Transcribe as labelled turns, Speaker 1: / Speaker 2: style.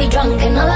Speaker 1: we drunk and all